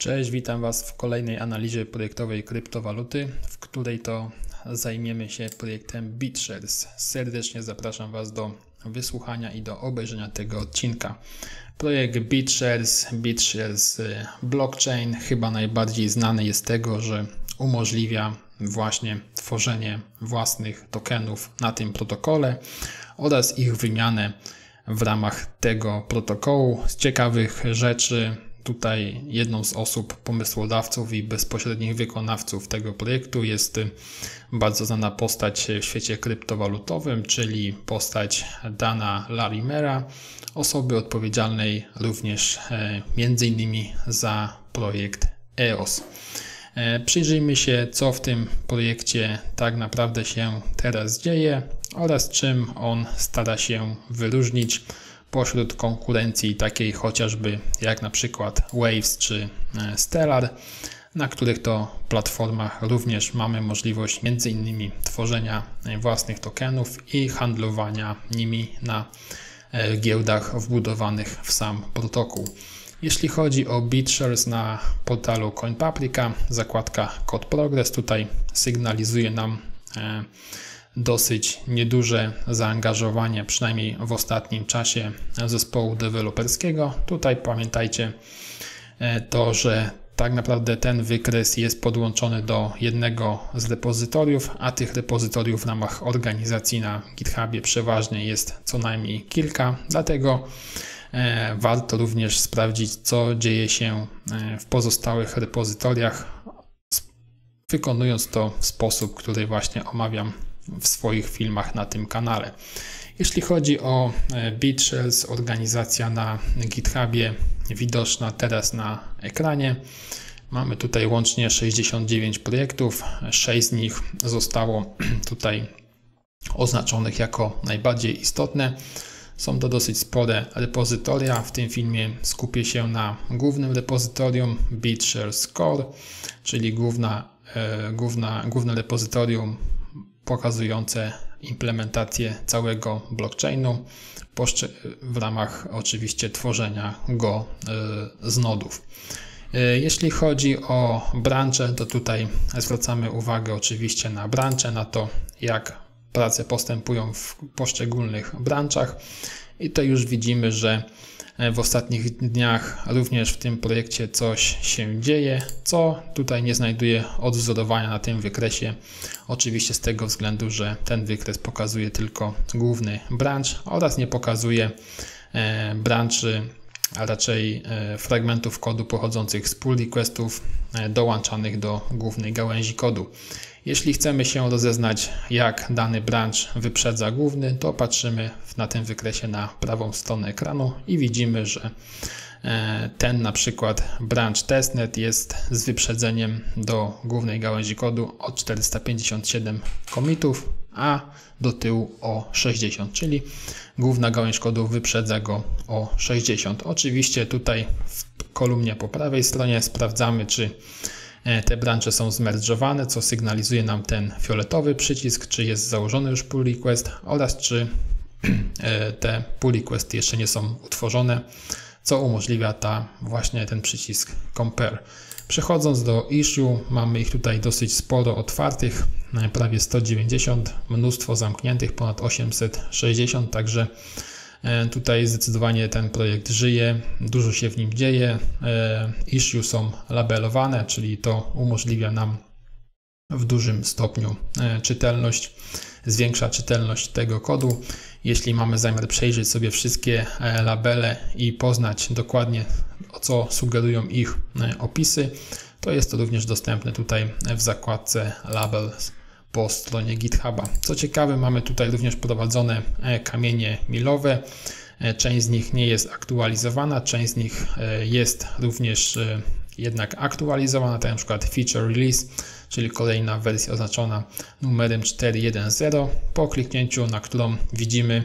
Cześć, witam Was w kolejnej analizie projektowej kryptowaluty, w której to zajmiemy się projektem BitShares. Serdecznie zapraszam Was do wysłuchania i do obejrzenia tego odcinka. Projekt BitShares, BitShares Blockchain chyba najbardziej znany jest tego, że umożliwia właśnie tworzenie własnych tokenów na tym protokole oraz ich wymianę w ramach tego protokołu. Z ciekawych rzeczy Tutaj jedną z osób, pomysłodawców i bezpośrednich wykonawców tego projektu jest bardzo znana postać w świecie kryptowalutowym, czyli postać Dana Larimera, osoby odpowiedzialnej również e, m.in. za projekt EOS. E, przyjrzyjmy się, co w tym projekcie tak naprawdę się teraz dzieje oraz czym on stara się wyróżnić pośród konkurencji takiej chociażby jak na przykład Waves czy e, Stellar, na których to platformach również mamy możliwość m.in. tworzenia własnych tokenów i handlowania nimi na e, giełdach wbudowanych w sam protokół. Jeśli chodzi o BitShares na portalu CoinPaprika, zakładka Code Progress tutaj sygnalizuje nam e, dosyć nieduże zaangażowanie, przynajmniej w ostatnim czasie, zespołu deweloperskiego. Tutaj pamiętajcie e, to, że tak naprawdę ten wykres jest podłączony do jednego z repozytoriów, a tych repozytoriów w ramach organizacji na GitHubie przeważnie jest co najmniej kilka, dlatego e, warto również sprawdzić, co dzieje się e, w pozostałych repozytoriach, wykonując to w sposób, który właśnie omawiam w swoich filmach na tym kanale. Jeśli chodzi o e, BitShells, organizacja na GitHubie widoczna teraz na ekranie. Mamy tutaj łącznie 69 projektów, 6 z nich zostało tutaj oznaczonych jako najbardziej istotne. Są to dosyć spore repozytoria. W tym filmie skupię się na głównym repozytorium BitShares Core, czyli główna, e, główna, główne repozytorium pokazujące implementację całego blockchainu w ramach oczywiście tworzenia go e, z nodów. E, jeśli chodzi o branże, to tutaj zwracamy uwagę oczywiście na branże, na to jak prace postępują w poszczególnych branżach i to już widzimy, że w ostatnich dniach również w tym projekcie coś się dzieje, co tutaj nie znajduje odwzorowania na tym wykresie. Oczywiście z tego względu, że ten wykres pokazuje tylko główny branch oraz nie pokazuje e, branży, a raczej e, fragmentów kodu pochodzących z pull requestów e, dołączanych do głównej gałęzi kodu. Jeśli chcemy się rozeznać, jak dany branch wyprzedza główny, to patrzymy na tym wykresie na prawą stronę ekranu i widzimy, że e, ten na przykład branch testnet jest z wyprzedzeniem do głównej gałęzi kodu o 457 commitów, a do tyłu o 60, czyli główna gałąź kodu wyprzedza go o 60. Oczywiście tutaj w kolumnie po prawej stronie sprawdzamy, czy E, te branże są zmerdżowane, co sygnalizuje nam ten fioletowy przycisk, czy jest założony już pull request oraz czy e, te pull requesty jeszcze nie są utworzone, co umożliwia ta właśnie ten przycisk compare. Przechodząc do issue, mamy ich tutaj dosyć sporo otwartych, e, prawie 190, mnóstwo zamkniętych, ponad 860, także E, tutaj zdecydowanie ten projekt żyje, dużo się w nim dzieje. E, issue są labelowane, czyli to umożliwia nam w dużym stopniu czytelność, zwiększa czytelność tego kodu. Jeśli mamy zamiar przejrzeć sobie wszystkie labele i poznać dokładnie, o co sugerują ich opisy, to jest to również dostępne tutaj w zakładce Labels po stronie GitHuba. Co ciekawe, mamy tutaj również prowadzone e, kamienie milowe. E, część z nich nie jest aktualizowana, część z nich e, jest również jednak aktualizowana, tak na przykład feature release, czyli kolejna wersja oznaczona numerem 4.1.0, po kliknięciu na którą widzimy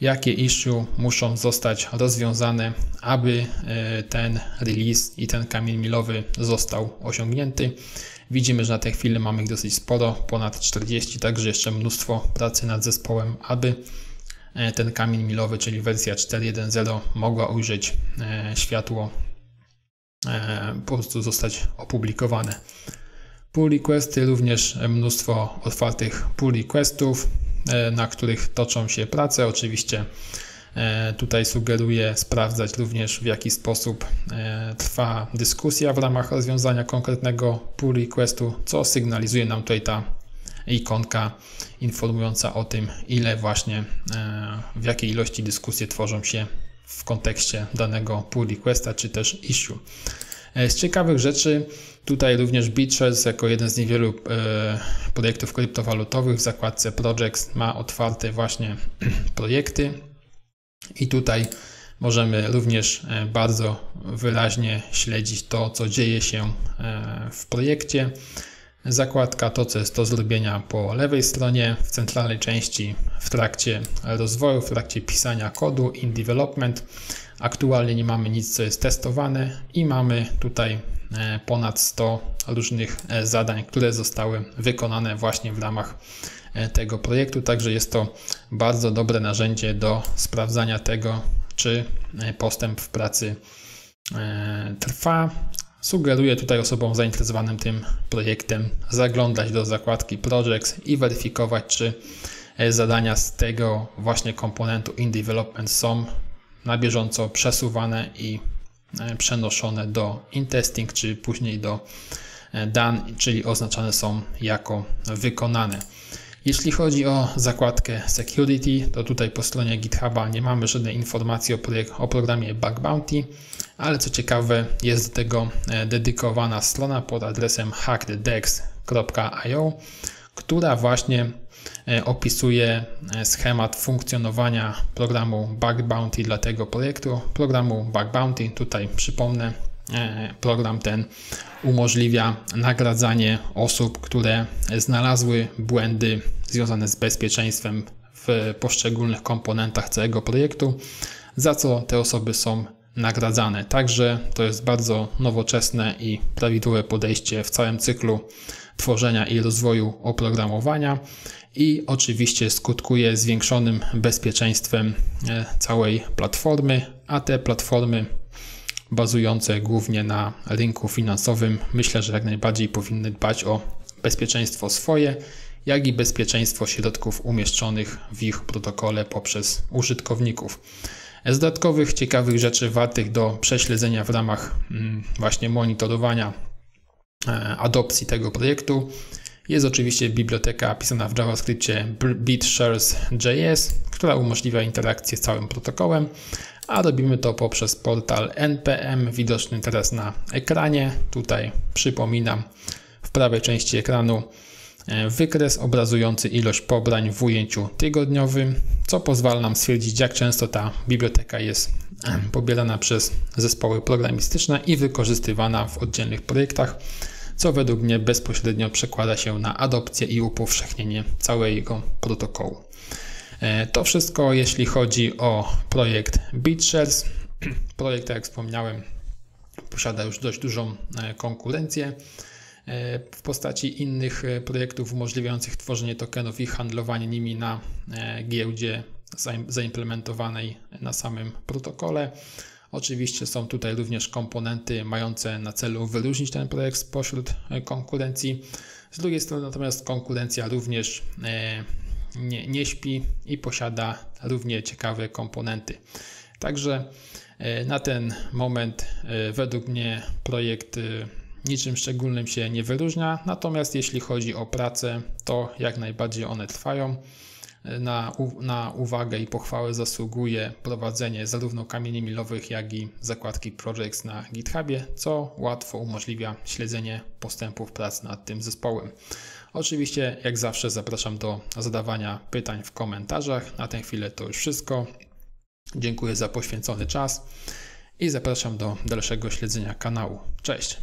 jakie issue muszą zostać rozwiązane, aby ten release i ten kamień milowy został osiągnięty. Widzimy, że na tę chwilę mamy ich dosyć sporo, ponad 40, także jeszcze mnóstwo pracy nad zespołem, aby e, ten kamień milowy, czyli wersja 4.1.0 mogła ujrzeć e, światło po prostu zostać opublikowane. Pull requesty, również mnóstwo otwartych pull requestów, na których toczą się prace. Oczywiście tutaj sugeruję sprawdzać również w jaki sposób trwa dyskusja w ramach rozwiązania konkretnego pull requestu, co sygnalizuje nam tutaj ta ikonka informująca o tym, ile właśnie, e, w jakiej ilości dyskusje tworzą się w kontekście danego pull requesta czy też issue. E, z ciekawych rzeczy tutaj również BitShares jako jeden z niewielu e, projektów kryptowalutowych w zakładce Projects ma otwarte właśnie projekty i tutaj możemy również bardzo wyraźnie śledzić to, co dzieje się w projekcie. Zakładka to, co jest do zrobienia po lewej stronie, w centralnej części w trakcie rozwoju, w trakcie pisania kodu in development. Aktualnie nie mamy nic, co jest testowane i mamy tutaj e, ponad 100 różnych e, zadań, które zostały wykonane właśnie w ramach e, tego projektu. Także jest to bardzo dobre narzędzie do sprawdzania tego, czy postęp w pracy trwa, Sugeruję tutaj osobom zainteresowanym tym projektem zaglądać do zakładki Projects i weryfikować, czy e, zadania z tego właśnie komponentu in development są na bieżąco przesuwane i e, przenoszone do in testing, czy później do done, czyli oznaczane są jako wykonane. Jeśli chodzi o zakładkę Security, to tutaj po stronie GitHuba nie mamy żadnej informacji o, o programie Bug Bounty, ale co ciekawe, jest do tego e, dedykowana strona pod adresem hackeddex.io, która właśnie e, opisuje e, schemat funkcjonowania programu Bug Bounty dla tego projektu. Programu Bug Bounty, tutaj przypomnę, program ten umożliwia nagradzanie osób, które znalazły błędy związane z bezpieczeństwem w poszczególnych komponentach całego projektu, za co te osoby są nagradzane. Także to jest bardzo nowoczesne i prawidłowe podejście w całym cyklu tworzenia i rozwoju oprogramowania i oczywiście skutkuje zwiększonym bezpieczeństwem e, całej platformy, a te platformy bazujące głównie na rynku finansowym myślę, że jak najbardziej powinny dbać o bezpieczeństwo swoje, jak i bezpieczeństwo środków umieszczonych w ich protokole poprzez użytkowników. Z dodatkowych ciekawych rzeczy wartych do prześledzenia w ramach mm, właśnie monitorowania e, adopcji tego projektu jest oczywiście biblioteka pisana w JavaScriptie BitShares.js, która umożliwia interakcję z całym protokołem, a robimy to poprzez portal npm widoczny teraz na ekranie. Tutaj przypominam w prawej części ekranu E, wykres obrazujący ilość pobrań w ujęciu tygodniowym, co pozwala nam stwierdzić, jak często ta biblioteka jest pobierana przez zespoły programistyczne i wykorzystywana w oddzielnych projektach, co według mnie bezpośrednio przekłada się na adopcję i upowszechnienie całego protokołu. E, to wszystko, jeśli chodzi o projekt BitShares. Projekt, tak jak wspomniałem, posiada już dość dużą konkurencję w postaci innych e, projektów umożliwiających tworzenie tokenów i handlowanie nimi na e, giełdzie zaimplementowanej na samym protokole. Oczywiście są tutaj również komponenty mające na celu wyróżnić ten projekt spośród e, konkurencji. Z drugiej strony natomiast konkurencja również nie, nie śpi i posiada równie ciekawe komponenty. Także na ten moment według mnie projekt niczym szczególnym się nie wyróżnia, natomiast jeśli chodzi o pracę, to jak najbardziej one trwają. Na, na uwagę i pochwałę zasługuje prowadzenie zarówno kamieni milowych, jak i zakładki Projects na GitHubie, co łatwo umożliwia śledzenie postępów prac nad tym zespołem. Oczywiście, jak zawsze, zapraszam do zadawania pytań w komentarzach. Na tę chwilę to już wszystko. Dziękuję za poświęcony czas i zapraszam do dalszego śledzenia kanału. Cześć!